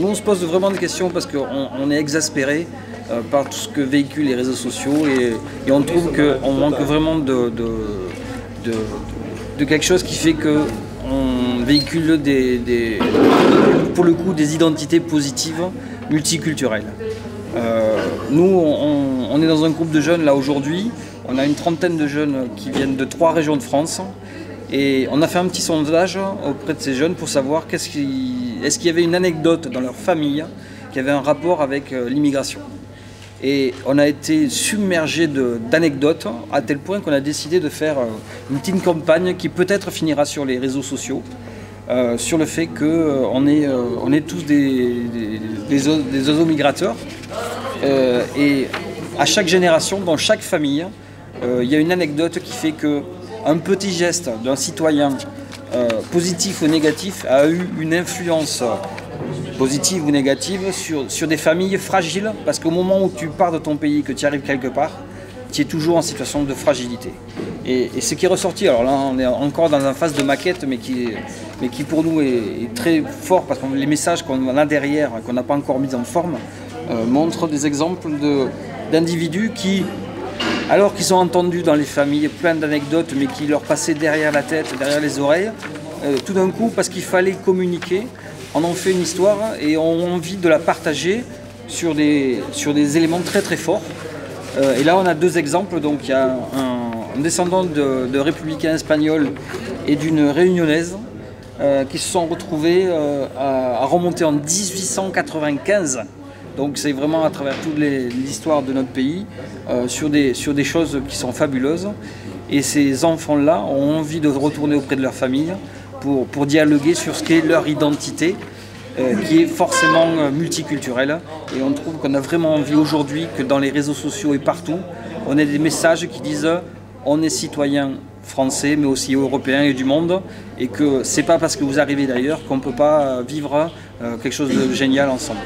nous on se pose vraiment des questions parce qu'on on est exaspéré euh, par tout ce que véhiculent les réseaux sociaux et, on trouve qu'on manque vraiment de, quelque chose qui fait qu'on véhicule des, pour le coup des identités positives multiculturelles. Euh, nous, on, est dans un groupe de jeunes là aujourd'hui. On a une trentaine de jeunes qui viennent de trois régions de France. Et on a fait un petit sondage auprès de ces jeunes pour savoir est-ce qu'il y avait une anecdote dans leur famille qui avait un rapport avec euh, l'immigration? Et on a été submergé d'anecdotes à tel point qu'on a décidé de faire euh, une petite campagne qui peut-être finira sur les réseaux sociaux. Euh, sur le fait qu'on est, est tous des, des, oiseaux migrateurs. et à chaque génération, dans chaque famille, il y a une anecdote qui fait qu'un petit geste d'un citoyen, positif ou négatif, a eu une influence positive ou négative, sur, sur des familles fragiles, parce qu'au moment où tu pars de ton pays, que tu arrives quelque part, tu es toujours en situation de fragilité. Et, ce qui est ressorti, alors là on est encore dans une phase de maquette, mais qui, mais qui pour nous est, très fort, parce que les messages qu'on a derrière, qu'on n'a pas encore mis en forme, euh, montrent des exemples d'individus qui, alors qu'ils ont entendu dans les familles plein d'anecdotes, mais qui leur passaient derrière la tête, derrière les oreilles, euh, tout d'un coup, parce qu'il fallait communiquer, on en fait une histoire et on a envie de la partager sur des, éléments très très forts. Euh, et là, on a deux exemples. Donc, il y a un, descendant de, républicains espagnols et d'une réunionnaise euh, qui se sont retrouvés à, remonter en 1895. Donc, c'est vraiment à travers toute l'histoire de notre pays sur, des, sur des choses qui sont fabuleuses. Et ces enfants-là ont envie de retourner auprès de leur famille pour, dialoguer sur ce qu'est leur identité, euh, qui est forcément euh, multiculturelle. Et on trouve qu'on a vraiment envie aujourd'hui que dans les réseaux sociaux et partout, on ait des messages qui disent on est citoyen français, mais aussi européen et du monde, et que c'est pas parce que vous arrivez d'ailleurs qu'on ne peut pas vivre euh, quelque chose de génial ensemble.